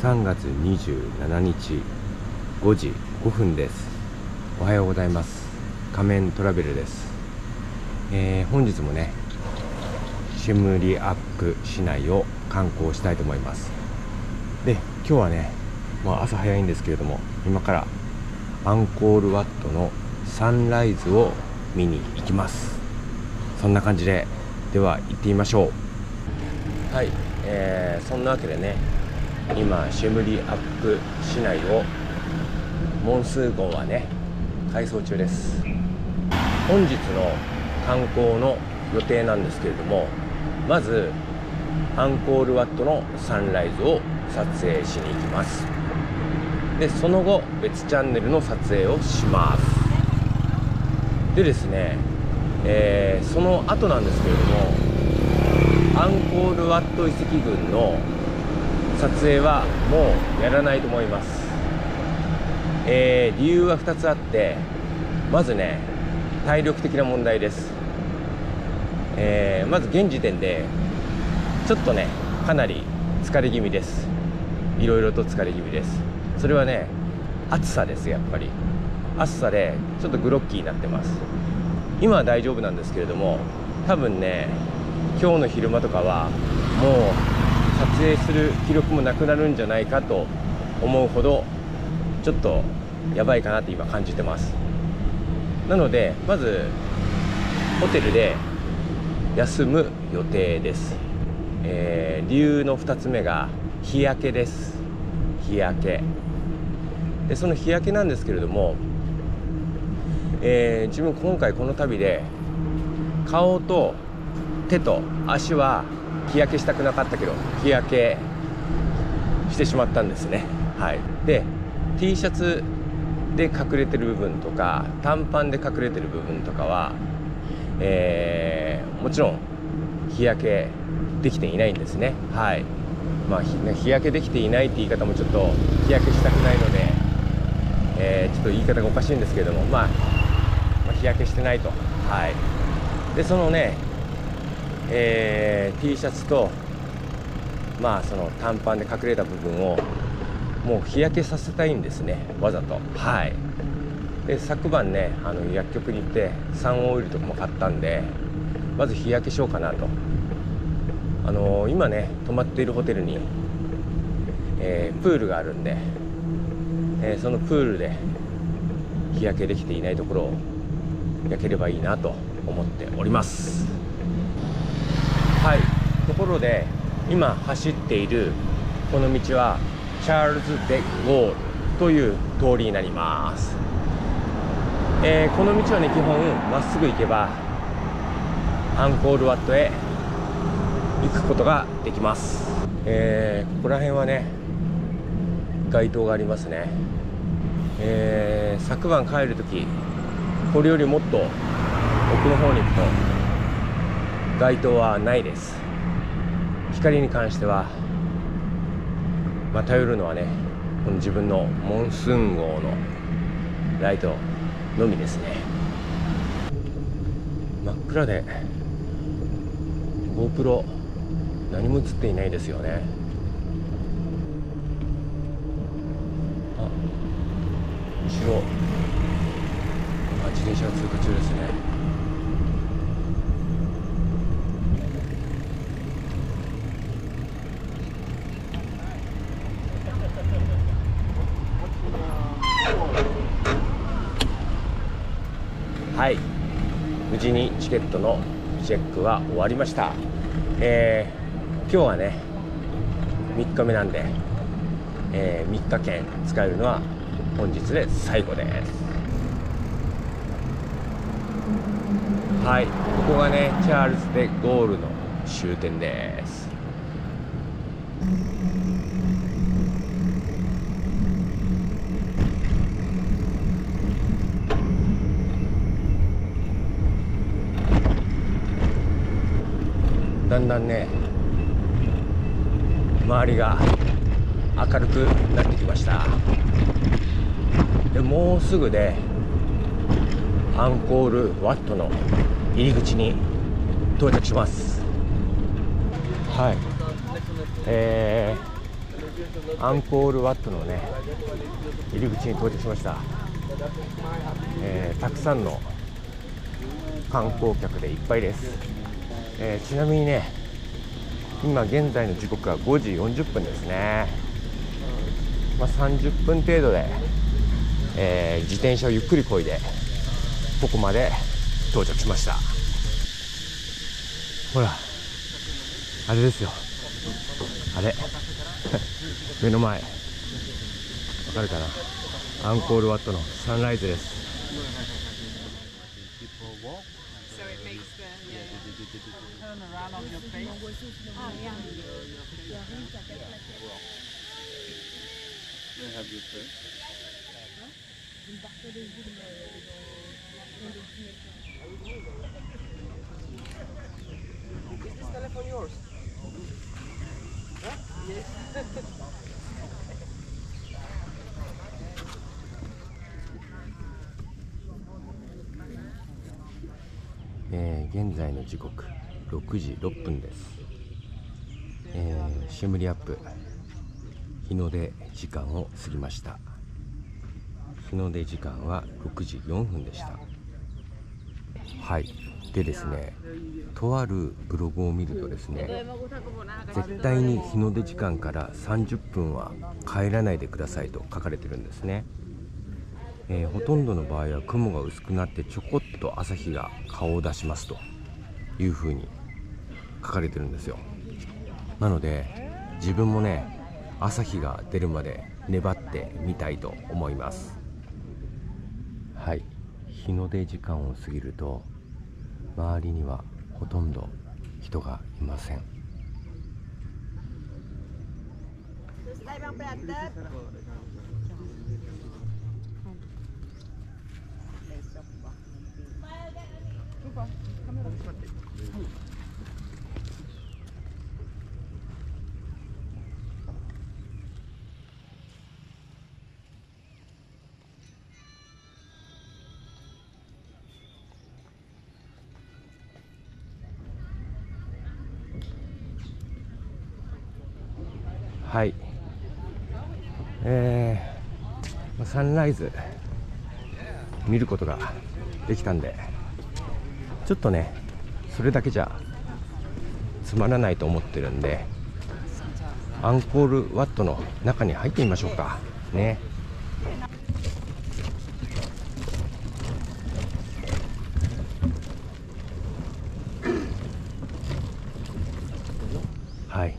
3月27日5時5分です。おはようございます。仮面トラベルです、えー、本日もねシムリアップ市内を観光したいと思います。で今日はね、まあ、朝早いんですけれども今からアンコールワットのサンライズを見に行きます。そんな感じででは行ってみましょう。はい、えー、そんなわけでね今シェムリアップ市内をモンスー号はね改装中です。本日の観光の予定なんですけれどもまずアンコールワットのサンライズを撮影しに行きます。でその後別チャンネルの撮影をします。でですね、えー、その後なんですけれどもアンコールワット遺跡群の撮影はもうやらないと思います、えー、理由は2つあってまずね体力的な問題です、えー、まず現時点でちょっとねかなり疲れ気味です。いろいろと疲れ気味です。それはね暑さですやっぱり。暑さでちょっとグロッキーになってます。今は大丈夫なんですけれども多分ね今日の昼間とかはもう撮影する記録もなくなるんじゃないかと思うほどちょっとやばいかなって今感じてます。なのでまずホテルで休む予定です、えー、理由の2つ目が日焼けです。日焼け。でその日焼けなんですけれども、えー、自分今回この旅で顔と手と足は日焼けしたくなかったけど日焼けしてしまったんですね。はい。で T シャツで隠れてる部分とか短パンで隠れてる部分とかは、えー、もちろん日焼けできていないんですね。はい。まあ日焼けできていないって言い方もちょっと日焼けしたくないので、えー、ちょっと言い方がおかしいんですけれども、まあ、日焼けしてないと。はい。でそのね、えー、T シャツとまあその短パンで隠れた部分をもう日焼けさせたいんですねわざと。はい。で昨晩ねあの薬局に行ってサンオイルとかも買ったんでまず日焼けしようかなと。あのー、今ね泊まっているホテルに、えー、プールがあるんで、えー、そのプールで日焼けできていないところを焼ければいいなと思っております。はい。ところで今走っているこの道はチャールズ・デ・ゴールという通りになります、えー、この道はね基本まっすぐ行けばアンコールワットへ行くことができます、えー、ここら辺はね街灯がありますね、えー、昨晩帰る時これよりもっと奥の方に行くと街灯はないです。光に関してはまあ、頼るのはねこの自分のモンスーン号のライトのみですね。真っ暗で GoPro 何も映っていないですよね。あ後ろあ自転車が通過中ですねはい無事にチケットのチェックは終わりました。えー、今日はね3日目なんで、えー、3日券使えるのは本日で最後です。はいここがねチャールズ・で・ゴールの終点です。だんだんね周りが明るくなってきました。でもうすぐでアンコールワットの入り口に到着します。はい。えーアンコールワットのね入り口に到着しました、えー、たくさんの観光客でいっぱいです、えー、ちなみにね今現在の時刻は5時40分ですね、まあ、30分程度で、えー、自転車をゆっくりこいでここまで到着しました。ほらあれですよ。あれ。目の前。わかるかな？アンコールワットのサンライズです。ええ、現在の時刻。6時6分です、えー、シェムリアップ。日の出時間を過ぎました。日の出時間は6時4分でした。はい。でですねとあるブログを見るとですね絶対に日の出時間から30分は帰らないでくださいと書かれてるんですね。えー、ほとんどの場合は雲が薄くなってちょこっと朝日が顔を出しますというふうに書かれてるんですよ。なので自分もね朝日が出るまで粘ってみたいと思います。はい。日の出時間を過ぎると周りにはほとんど人がいませんはい。えー、サンライズ見ることができたんでちょっとねそれだけじゃつまらないと思ってるんでアンコールワットの中に入ってみましょうか。ねはい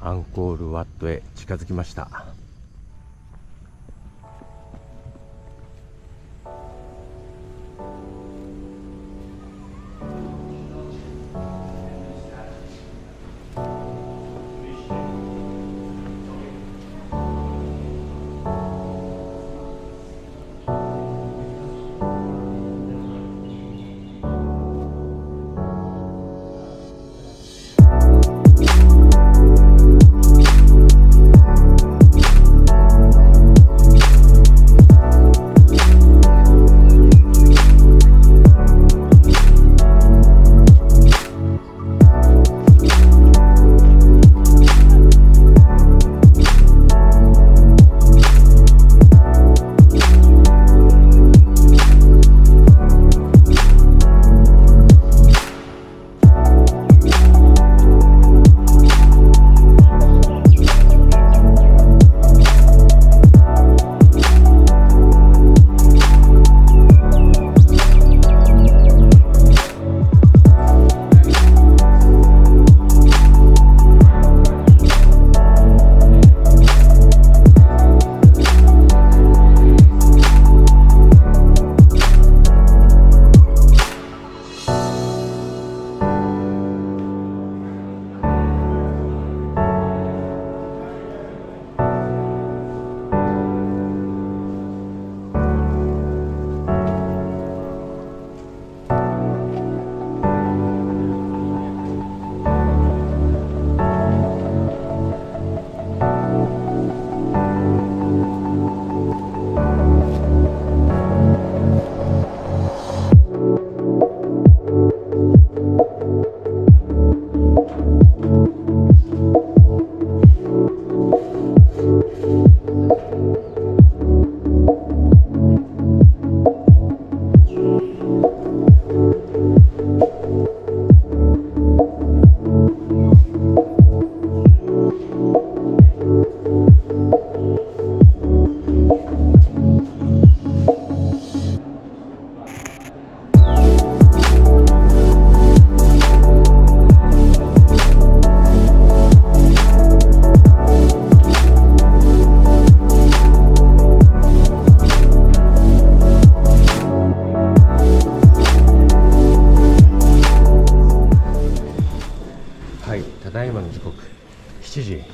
アンコールワットへ近づきました。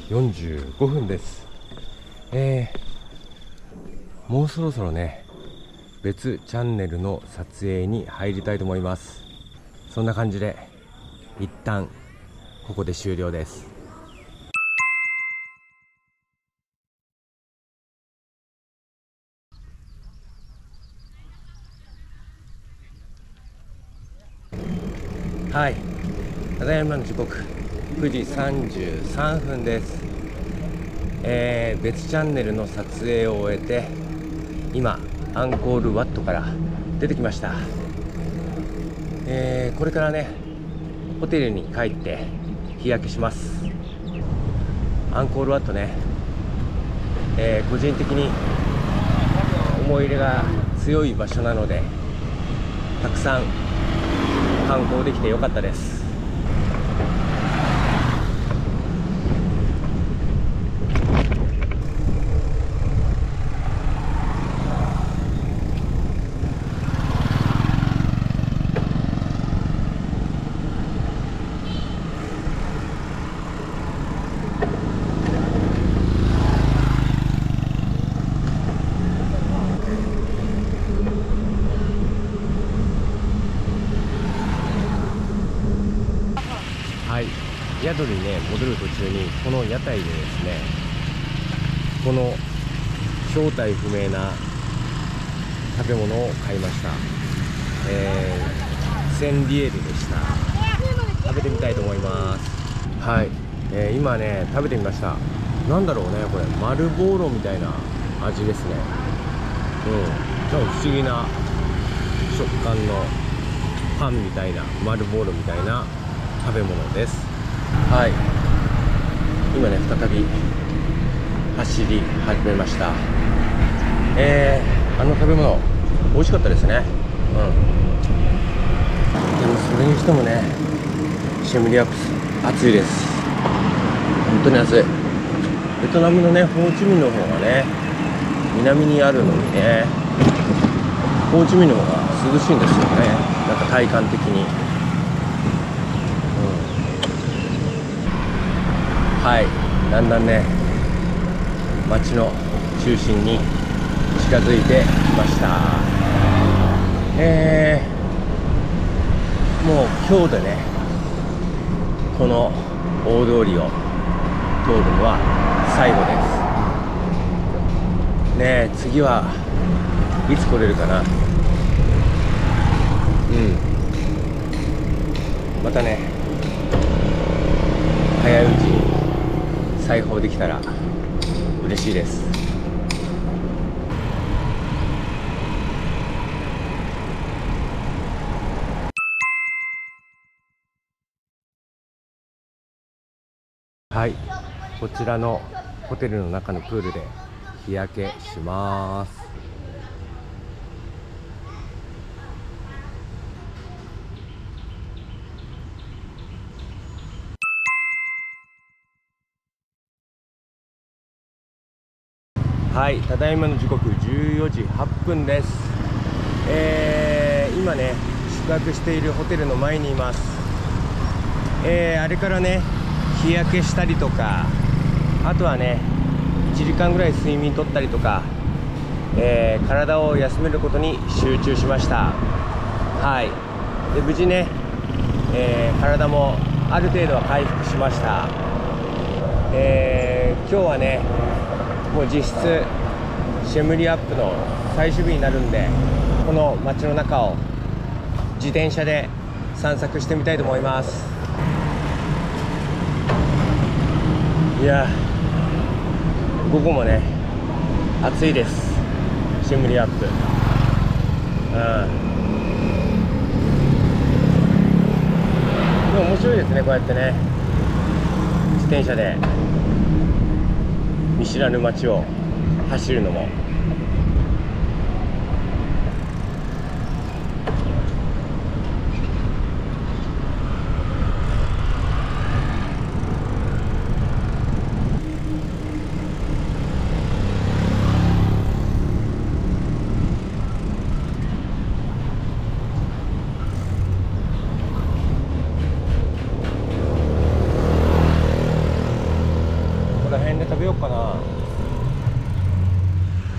45分です。えー、もうそろそろね別チャンネルの撮影に入りたいと思います。そんな感じで一旦ここで終了です。はい。ただいまの時刻。9時33分です。えー、別チャンネルの撮影を終えて今アンコールワットから出てきました、えー、これからねホテルに帰って日焼けします。アンコールワットね、えー、個人的に思い入れが強い場所なのでたくさん観光できてよかったです。宿にね戻る途中にこの屋台でですねこの正体不明な食べ物を買いました。えー、センリエルでした。食べてみたいと思います。はい、えー、今ね食べてみました。なんだろうねこれ。丸ボーロみたいな味ですね。うん。ちょっと不思議な食感のパンみたいな丸ボーロみたいな食べ物です。はい。今ね再び走り始めました。えー、あの食べ物美味しかったですね。うん。でもそれにしてもねシェムリアップス暑いです。本当に暑い。ベトナムのねホーチミンの方がね南にあるのにねホーチミンの方が涼しいんですよね。なんか体感的に。はい。だんだんね街の中心に近づいてきました。えー、もう今日でねこの大通りを通るのは最後です。ねえ次はいつ来れるかな。うん。またね早いうち。に裁縫できたら嬉しいです。はい。こちらのホテルの中のプールで日焼けします。はいただいまの時刻14時8分です、えー、今ね宿泊しているホテルの前にいます、えー、あれからね日焼けしたりとかあとはね1時間ぐらい睡眠とったりとか、えー、体を休めることに集中しました。はい。で無事ね、えー、体もある程度は回復しました、えー、今日はねもう実質シェムリアップの最終日になるんでこの街の中を自転車で散策してみたいと思います。いや午後もね暑いです。シェムリアップ。うん。でも面白いですねこうやってね。自転車で。見知らぬ街を走るのも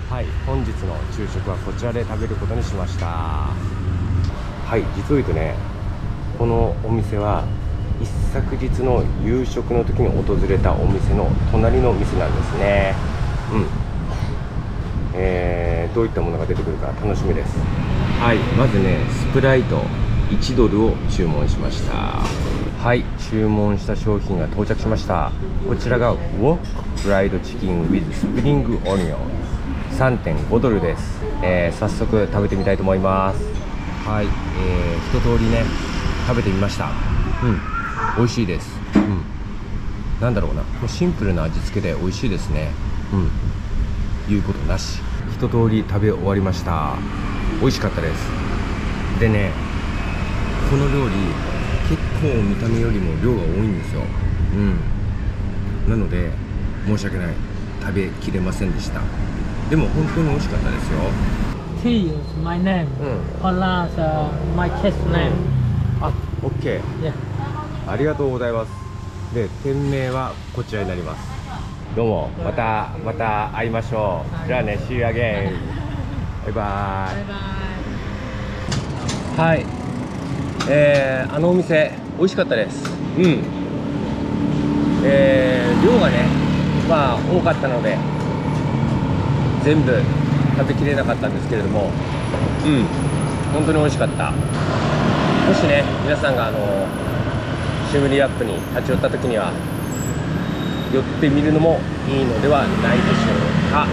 はい本日の昼食はこちらで食べることにしました。はい実を言うとねこのお店は一昨日の夕食の時に訪れたお店の隣の店なんですね。うん。えー、どういったものが出てくるか楽しみです。はいまずねスプライト1ドルを注文しました。はい注文した商品が到着しました。こちらがウォックフライドチキン with スプリングオニオン3.5ドルです、えー、早速食べてみたいと思います。はい、えー、一通りね食べてみました。うん。美味しいです。うん。なんだろうな。シンプルな味付けで美味しいですね。うん。言うことなし。一通り食べ終わりました。美味しかったです。でねこの料理結構見た目よりも量が多いんですよ。うん。なので申し訳ない。食べきれませんでした。でも本当に美味しかったですよ。T is my name. Mm. Hola is uh, my cat's name. あ OK Yeah. ありがとうございます。で店名はこちらになります。どうもまたまた会いましょう。じゃあね See you again バイバイ.はい。えー、あのお店美味しかったです。うん。えー、量がねまあ多かったので全部食べきれなかったんですけれどもうん本当に美味しかった。もしね皆さんがあのシムリアップに立ち寄った時には寄ってみるのもいいのではないでしょうか。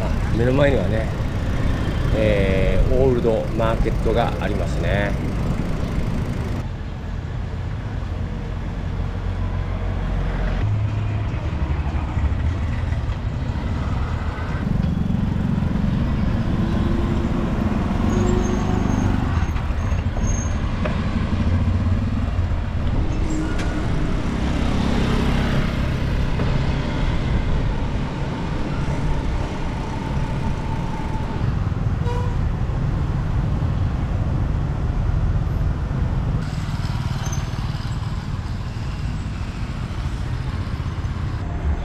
あ目の前にはね、マーケットがありますね。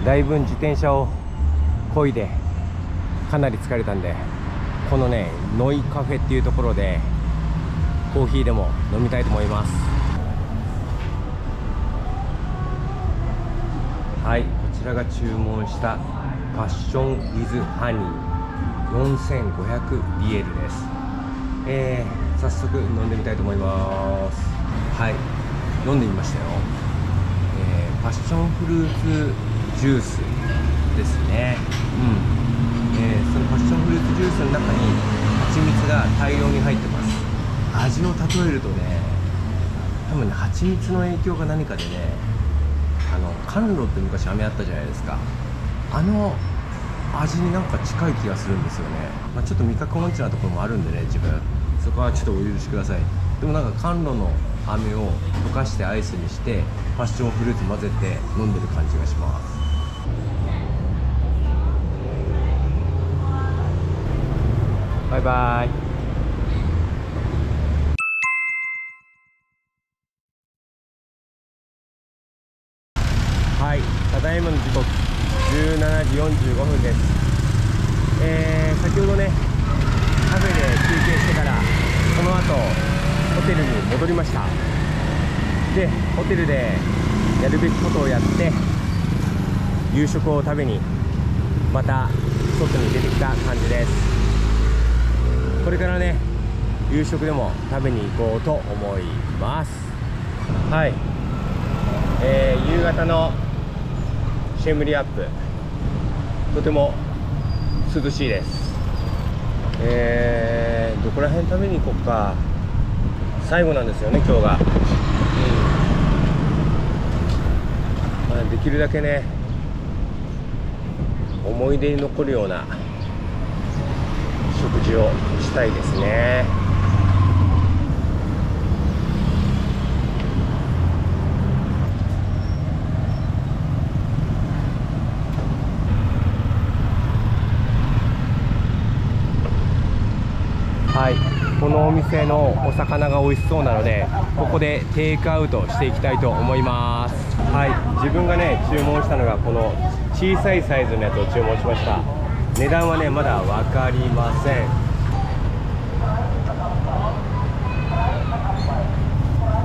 だいぶ自転車を漕いでかなり疲れたんでこのねノイカフェっていうところでコーヒーでも飲みたいと思います。はいこちらが注文したパッションウィズハニー 4500BL です。えー、早速飲んでみたいと思います。はい飲んでみましたよ。えーパッションフルーツジュースですね。うん、えーそのパッションフルーツジュースの中に蜂蜜が大量に入ってます。味を例えるとね多分ね蜂蜜の影響が何かでねあの甘露って昔飴あったじゃないですか。あの味になんか近い気がするんですよね、まあ、ちょっと味覚音痴なところもあるんでね自分。そこはちょっとお許しください。でもなんか甘露の飴を溶かしてアイスにしてパッションフルーツ混ぜて飲んでる感じがしますバイバイ。はいただいまの時刻17時45分です。えー、先ほどねカフェで休憩してからその後ホテルに戻りました。でホテルでやるべきことをやって夕食を食べにまた外に出てきた感じです。これからね夕食でも食べに行こうと思います。はい、えー夕方のシェムリアップ。とても涼しいです。えー、どこら辺食べに行こうか。最後なんですよね今日が、うん。まあ、できるだけね思い出に残るような食事をしたいですね。はい。このお店のお魚が美味しそうなのでここでテイクアウトしていきたいと思います。はい。自分がね注文したのがこの小さいサイズのやつを注文しました。値段はねまだ分かりません。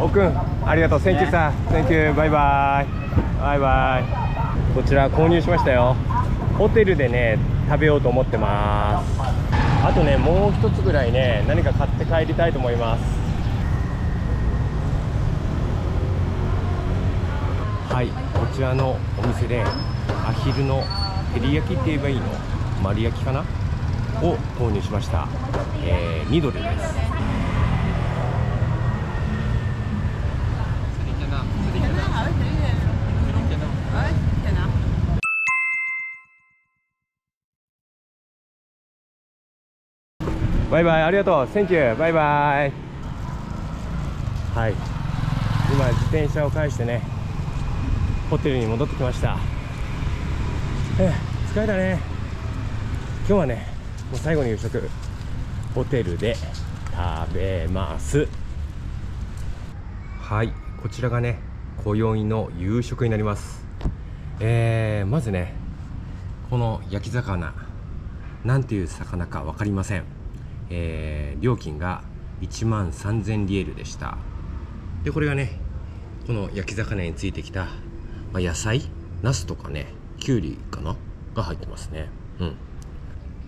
おくんありがとう。Thank you さ Thank you バイバイバイバイこちら購入しましたよ。ホテルでね食べようと思ってます。あとねもう一つぐらいね何か買って帰りたいと思います。はいこちらのお店でアヒルの照り焼きって言えばいいの？丸焼きかな？を購入しました、えー、2ドルです。バイバイありがとう。Thank you バイバイ。はい。今自転車を返してねホテルに戻ってきました。え疲れたね。今日はねもう最後の夕食ホテルで食べます。はいこちらがね今宵の夕食になります。えー、まずねこの焼き魚なんていう魚か分かりません。えー、料金が1万3000リエルでした。でこれがねこの焼き魚についてきた、まあ、野菜ナスとかねきゅうりかな？が入ってますね。うん。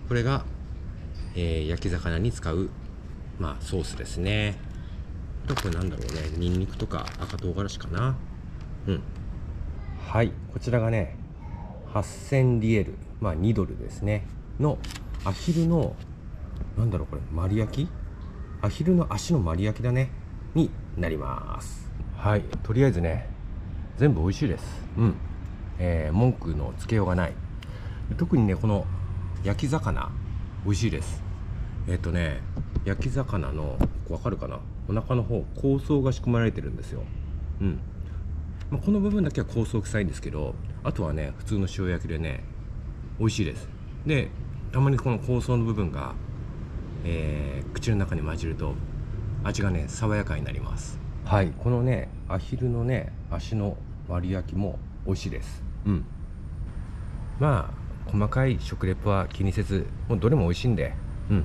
これが、えー、焼き魚に使うまあソースですね。とこれなんだろうね。ニンニクとか赤唐辛子かな。うん。はい。こちらがね8000リエルまあ2ドルですね。のアヒルのなんだろうこれ丸焼き？アヒルの足の丸焼きだね。になります。はい。とりあえずね全部美味しいです。うん、えー、文句のつけようがない。特にねこの焼き魚？美味しいです。えっ、ー、とね焼き魚のわかるかな？お腹の方香草が仕込まれてるんですよ。うん。まあ、この部分だけは香草臭いんですけどあとはね普通の塩焼きでね美味しいです。でたまにこの香草の部分がえー、口の中に混じると味がね爽やかになります。はい。このねアヒルのね足の割り焼きも美味しいです。うん。まあ細かい食レポは気にせずもうどれも美味しいんでうん。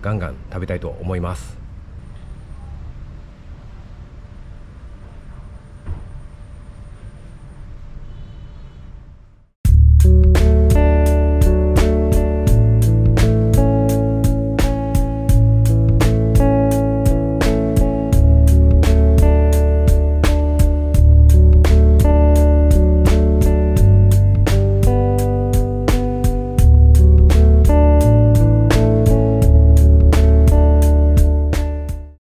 ガンガン食べたいと思います。